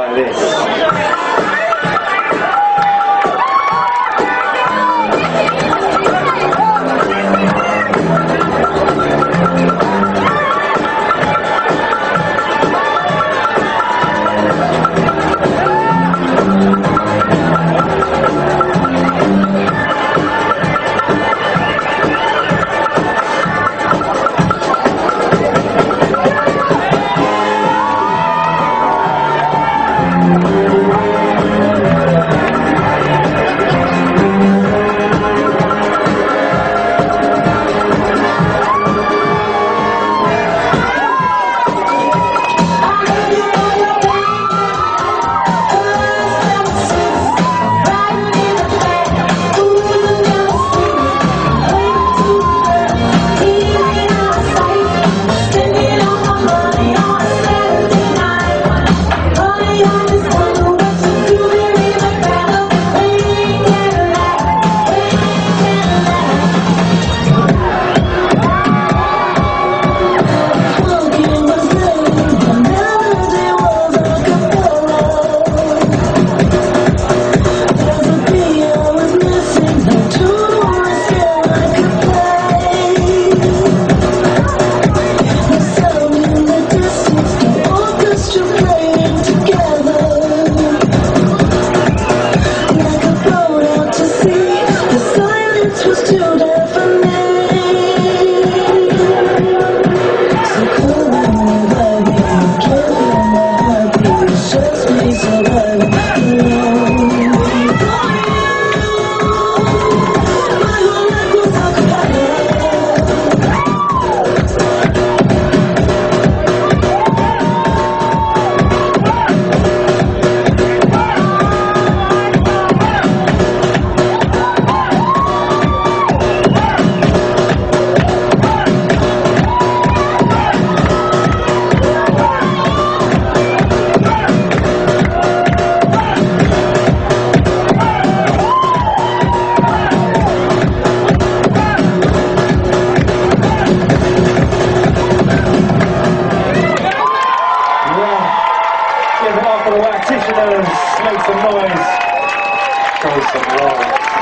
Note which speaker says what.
Speaker 1: 单位。was too different. 太可怕了